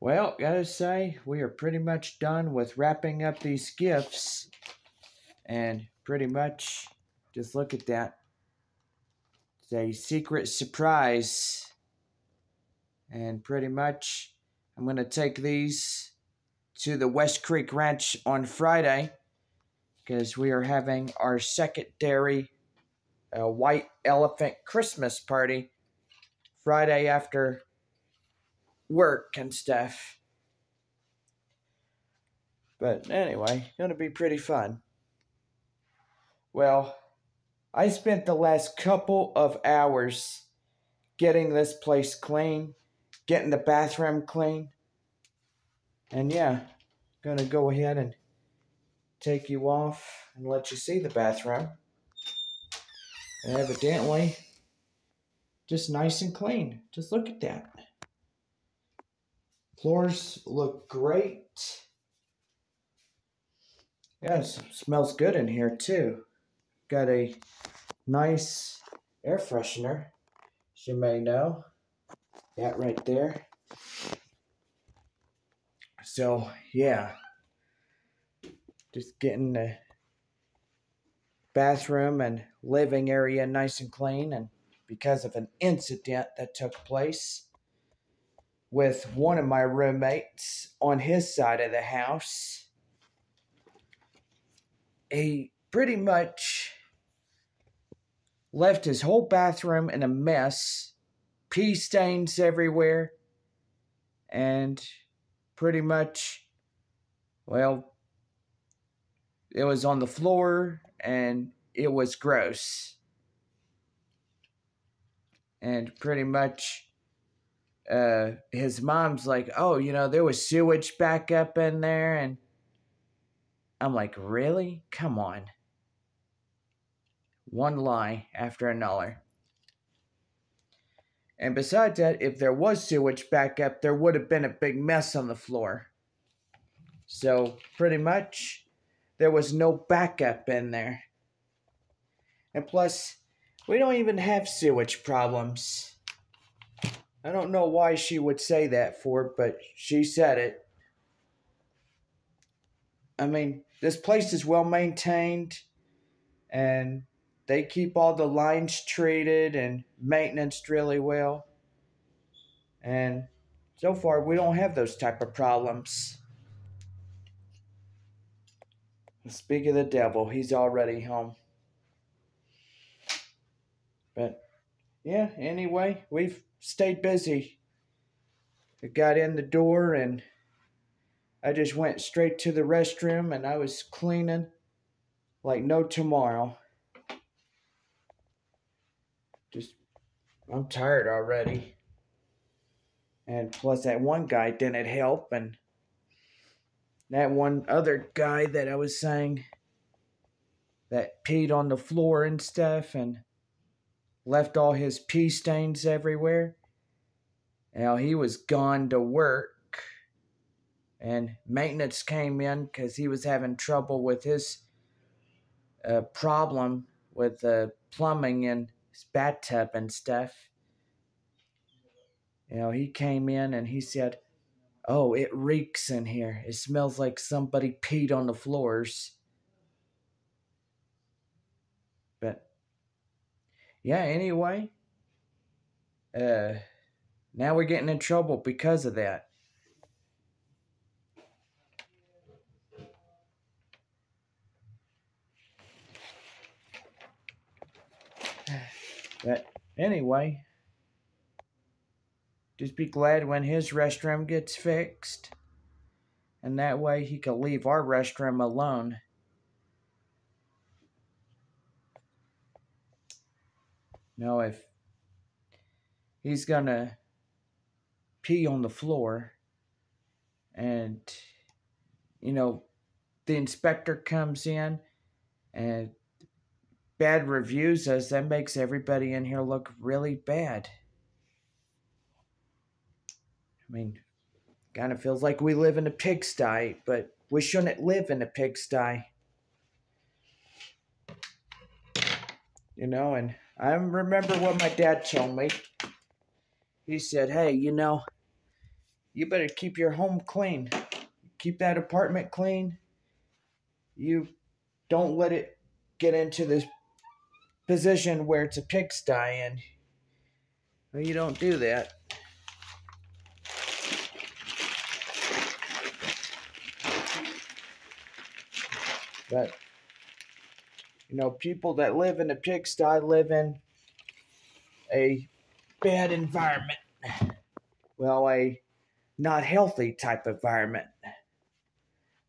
Well, gotta say, we are pretty much done with wrapping up these gifts. And pretty much, just look at that. It's a secret surprise. And pretty much, I'm to take these to the West Creek Ranch on Friday because we are having our secondary uh, White Elephant Christmas party Friday after work and stuff. But anyway, gonna be pretty fun. Well, I spent the last couple of hours getting this place clean, getting the bathroom clean. And yeah, gonna go ahead and take you off and let you see the bathroom. And evidently, just nice and clean. Just look at that. Floors look great. Yes, smells good in here too. Got a nice air freshener, as you may know. That right there. So, yeah. Just getting the bathroom and living area nice and clean and because of an incident that took place with one of my roommates on his side of the house. He pretty much left his whole bathroom in a mess, pee stains everywhere, and pretty much, well, it was on the floor and it was gross. And pretty much, uh, his mom's like, oh, you know, there was sewage back up in there. And I'm like, really? Come on. One lie after another. And besides that, if there was sewage back up, there would have been a big mess on the floor. So, pretty much, there was no backup in there. And plus, we don't even have sewage problems. I don't know why she would say that for, but she said it. I mean, this place is well maintained and they keep all the lines treated and maintenance really well. And so far we don't have those type of problems. Speak of the devil, he's already home. But yeah, anyway, we've stayed busy. I got in the door and I just went straight to the restroom and I was cleaning like no tomorrow. Just, I'm tired already. And plus, that one guy didn't help, and that one other guy that I was saying that peed on the floor and stuff and left all his pee stains everywhere. Now he was gone to work, and maintenance came in because he was having trouble with his uh, problem with the uh, plumbing in his bathtub and stuff. You know, he came in and he said, Oh, it reeks in here. It smells like somebody peed on the floors. But, yeah, anyway, uh, now we're getting in trouble because of that. But anyway, just be glad when his restroom gets fixed. And that way he can leave our restroom alone. Now, if he's gonna pee on the floor and, you know, the inspector comes in and bad reviews us, that makes everybody in here look really bad. I mean, kind of feels like we live in a pigsty, but we shouldn't live in a pigsty. You know, and I remember what my dad told me. He said, hey, you know, you better keep your home clean. Keep that apartment clean. You don't let it get into this position where it's a pigsty and well, you don't do that. But you know, people that live in a pigsty live in a bad environment. Well, a not healthy type environment.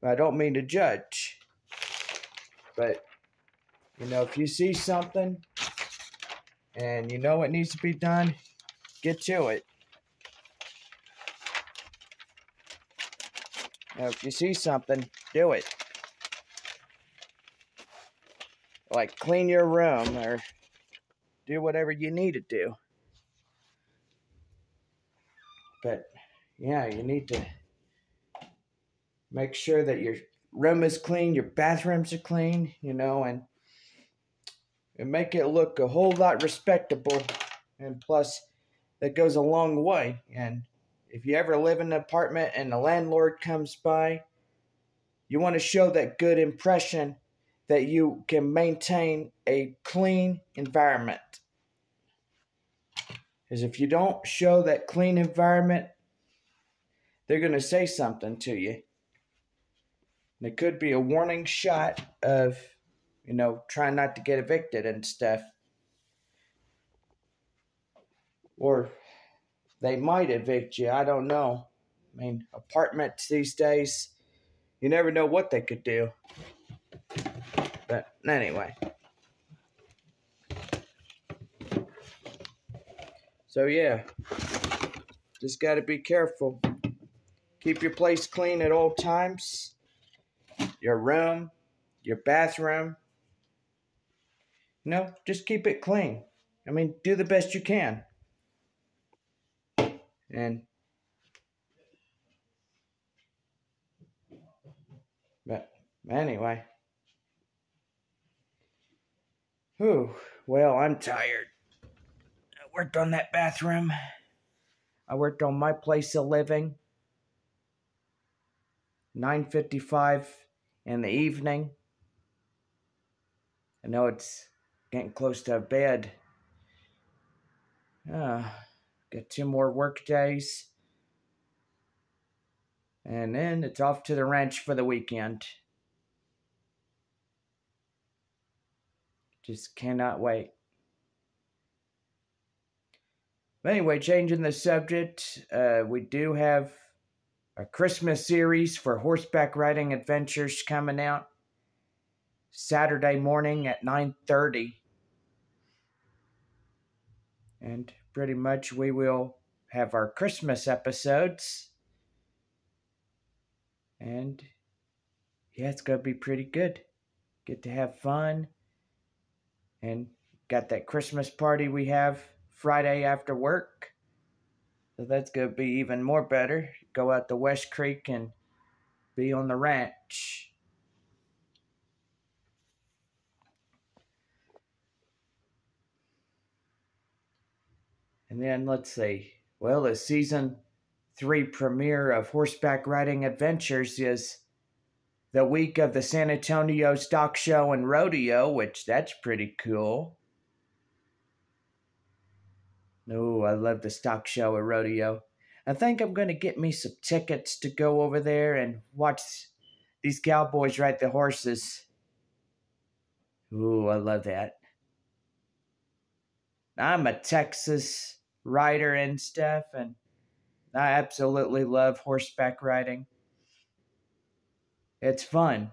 But I don't mean to judge. But, you know, if you see something and you know it needs to be done, get to it. Now, if you see something, do it. Like clean your room or do whatever you need to do. But yeah, you need to make sure that your room is clean, your bathrooms are clean, you know, and and make it look a whole lot respectable. And plus, that goes a long way. And if you ever live in an apartment and the landlord comes by, you want to show that good impression that you can maintain a clean environment. Because if you don't show that clean environment, they're going to say something to you. And it could be a warning shot of, you know, trying not to get evicted and stuff. Or they might evict you. I don't know. I mean, apartments these days, you never know what they could do. But anyway. So, yeah, just got to be careful. Keep your place clean at all times. Your room, your bathroom. You know, just keep it clean. I mean, do the best you can. And but anyway. Whew. Well, I'm tired. I worked on that bathroom. I worked on my place of living. 9.55 in the evening. I know it's getting close to bed. Uh, got two more work days. And then it's off to the ranch for the weekend. Just cannot wait. But anyway, changing the subject, uh, we do have a Christmas series for horseback riding adventures coming out Saturday morning at 9:30. And pretty much we will have our Christmas episodes. And yeah, it's going to be pretty good. Get to have fun. And got that Christmas party we have Friday after work. So that's going to be even more better. Go out to West Creek and be on the ranch. And then let's see. Well, the season three premiere of Horseback Riding Adventures is the week of the San Antonio Stock Show and Rodeo, which that's pretty cool. Oh, I love the stock show at rodeo. I think I'm going to get me some tickets to go over there and watch these cowboys ride the horses. Ooh, I love that. I'm a Texas rider and stuff, and I absolutely love horseback riding. It's fun.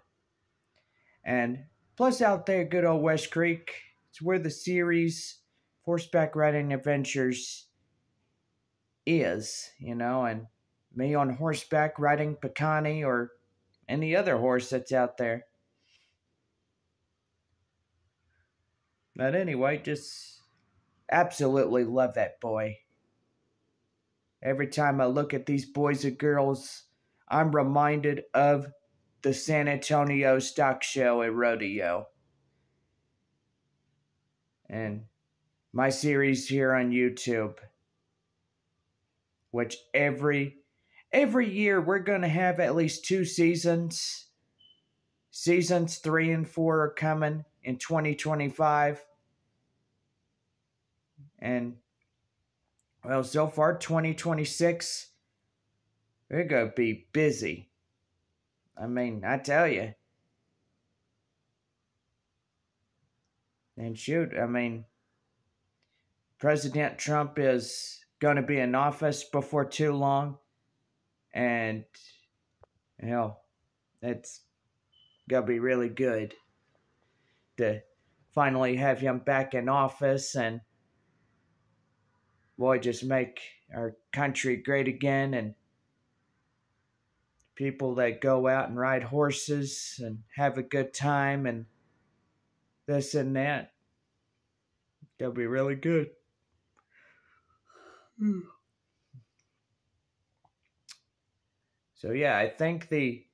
And plus, out there, good old West Creek, it's where the series horseback riding adventures is, you know, and me on horseback riding Picani or any other horse that's out there. But anyway, just absolutely love that boy. Every time I look at these boys and girls, I'm reminded of the San Antonio Stock Show at Rodeo. And my series here on YouTube, which every every year we're to have at least two seasons. Seasons three and four are coming in 2025. And, well, so far, 2026, we're to be busy. I mean, I tell you. And shoot, I mean, President Trump is going to be in office before too long. And, know, it's going to be really good to finally have him back in office and, boy, just make our country great again and people that go out and ride horses and have a good time and this and that. That'll be really good. Hmm. So, yeah, I think the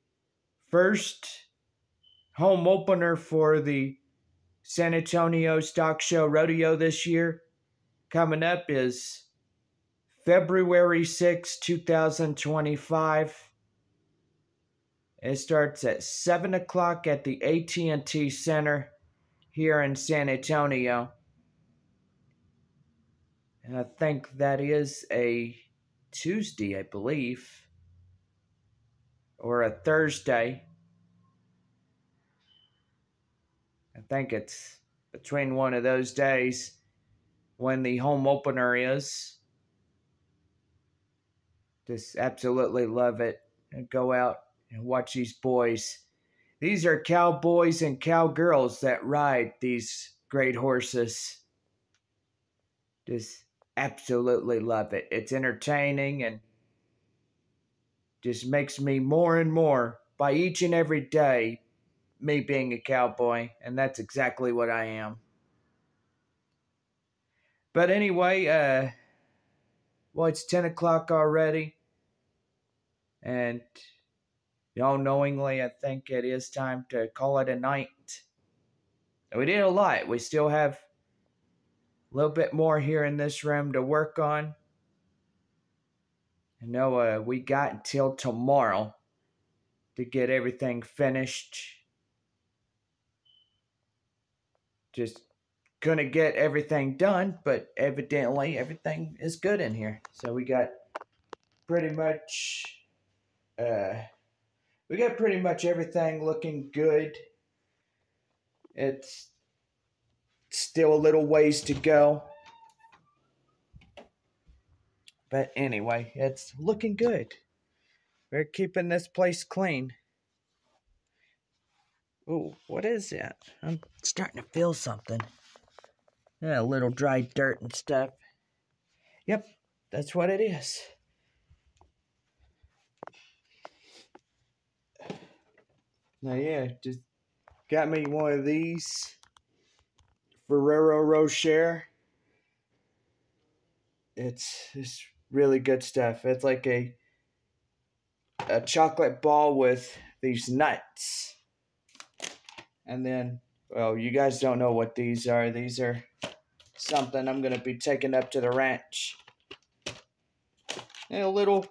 first home opener for the San Antonio Stock Show Rodeo this year coming up is February 6, 2025. It starts at 7 o'clock at the AT&T Center here in San Antonio. And I think that is a Tuesday, I believe, or a Thursday. I think it's between one of those days when the home opener is. Just absolutely love it. Go out and watch these boys. These are cowboys and cowgirls that ride these great horses. Just absolutely love it. It's entertaining and just makes me more and more by each and every day me being a cowboy, and that's exactly what I am. But anyway, uh, well, it's 10 o'clock already, and all knowingly, I think it is time to call it a night. We did a lot. We still have a little bit more here in this room to work on. I know uh, we got until tomorrow to get everything finished. Just gonna get everything done, but evidently everything is good in here. So we got pretty much, uh, we got pretty much everything looking good. It's Still a little ways to go. But anyway, it's looking good. We're keeping this place clean. Ooh, what is that? I'm starting to feel something. Yeah, a little dry dirt and stuff. Yep, that's what it is. Now, yeah, just got me one of these. Ferrero Rocher. It's it's really good stuff. It's like a a chocolate ball with these nuts. And then, well, you guys don't know what these are. These are something I'm going to be taking up to the ranch. And a little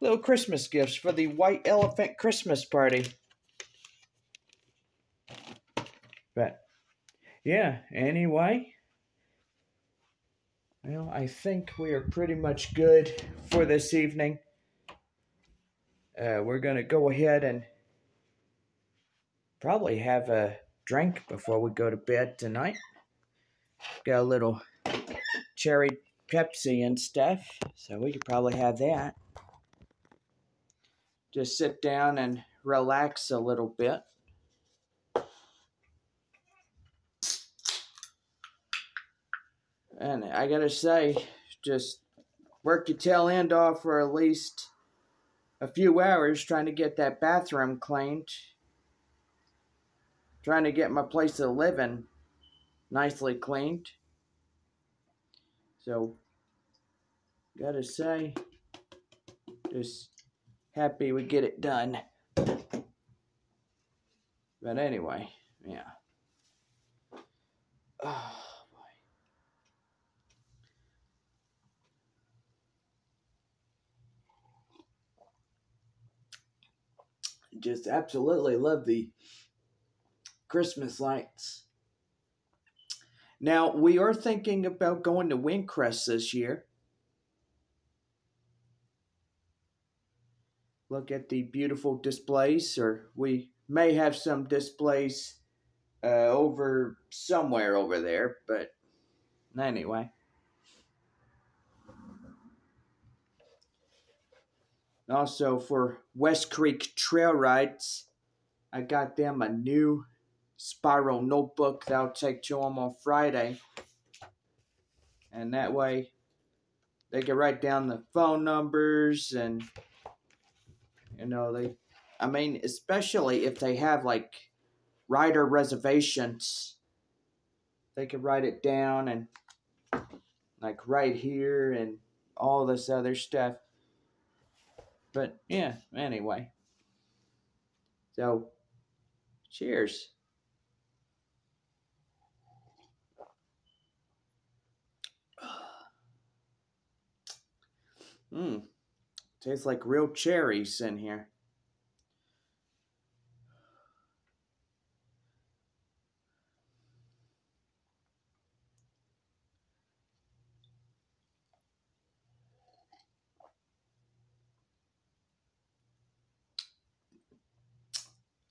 little Christmas gifts for the White Elephant Christmas party. But yeah, anyway. Well, I think we are pretty much good for this evening. Uh, we're going to go ahead and probably have a drink before we go to bed tonight. Got a little cherry Pepsi and stuff, so we could probably have that. Just sit down and relax a little bit. And I gotta say, just work your tail end off for at least a few hours trying to get that bathroom cleaned. Trying to get my place of living nicely cleaned. So, gotta say, just happy we get it done. But anyway, yeah. Oh. Just absolutely love the Christmas lights. Now, we are thinking about going to Windcrest this year. Look at the beautiful displays, or we may have some displays uh, over somewhere over there, but anyway. Also, for West Creek Trail Rides, I got them a new spiral notebook that I'll take to them on Friday. And that way, they can write down the phone numbers and, you know, they, I mean, especially if they have like rider reservations, they can write it down and like right here and all this other stuff. But yeah, anyway. So, cheers. Mmm. Tastes like real cherries in here.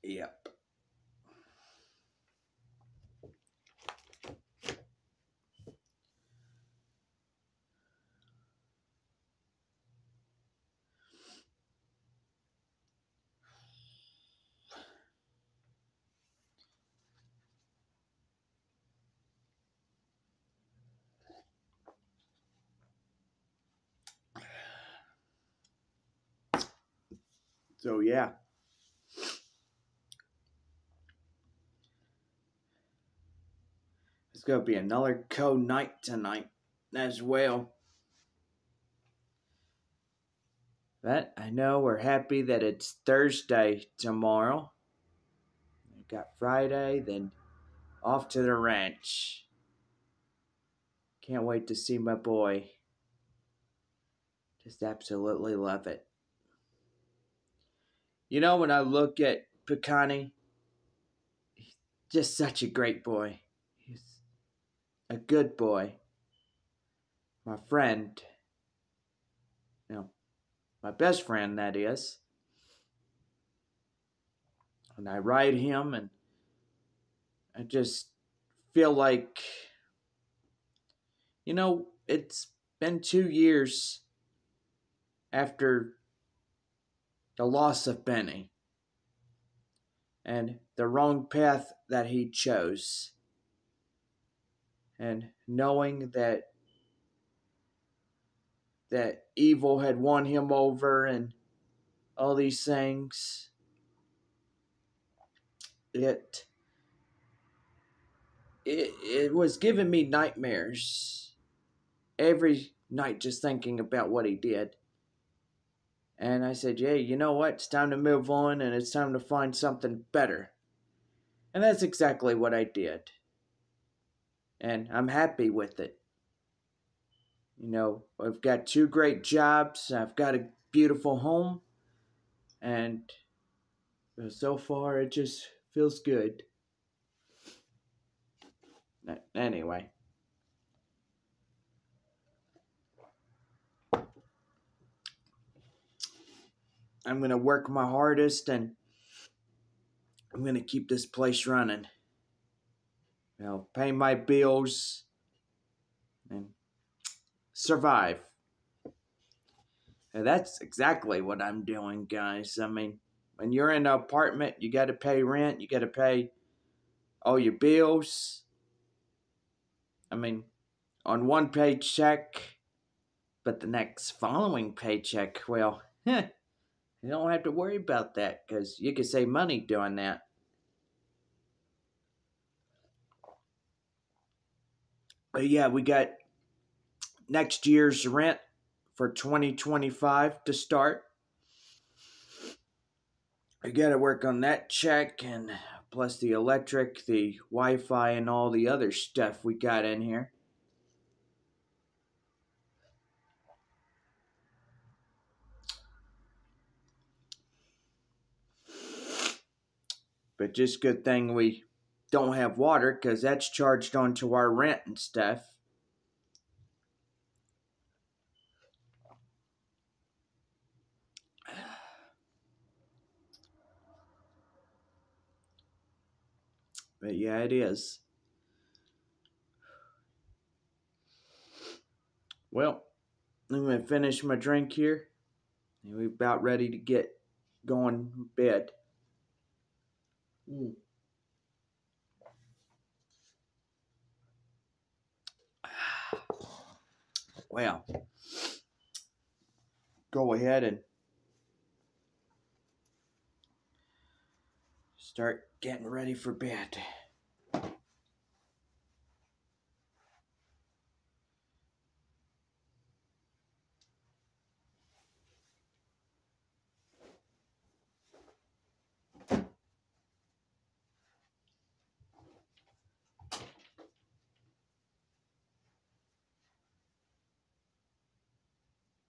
Yep. So yeah. It's gonna be another cold night tonight as well. But I know we're happy that it's Thursday tomorrow. We got Friday, then off to the ranch. Can't wait to see my boy. Just absolutely love it. You know, when I look at Picani, he's just such a great boy. A good boy. My friend. You know, my best friend, that is. And I ride him, and I just feel like, you know, it's been two years after the loss of Benny and the wrong path that he chose. And knowing that that evil had won him over and all these things it it, it was giving me nightmares every night just thinking about what he did and I said, "Yeah, you know what? It's time to move on and it's time to find something better. And that's exactly what I did. And I'm happy with it. You know, I've got two great jobs, I've got a beautiful home, and uh, so far it just feels good. Anyway. I'm going to work my hardest and I'm going to keep this place running. You know, pay my bills and survive. And that's exactly what I'm doing, guys. I mean, when you're in an apartment, you got to pay rent, you got to pay all your bills. I mean, on one paycheck, but the next following paycheck, well, You don't have to worry about that because you can save money doing that. But yeah, we got next year's rent for 2025 to start. I got to work on that check and plus the electric, the Wi Fi, and all the other stuff we got in here. But just good thing we don't have water because that's charged onto our rent and stuff. But yeah, it is. Well, I'm going to finish my drink here. And we're about ready to get going bed. Mm. Well, go ahead and start getting ready for bed.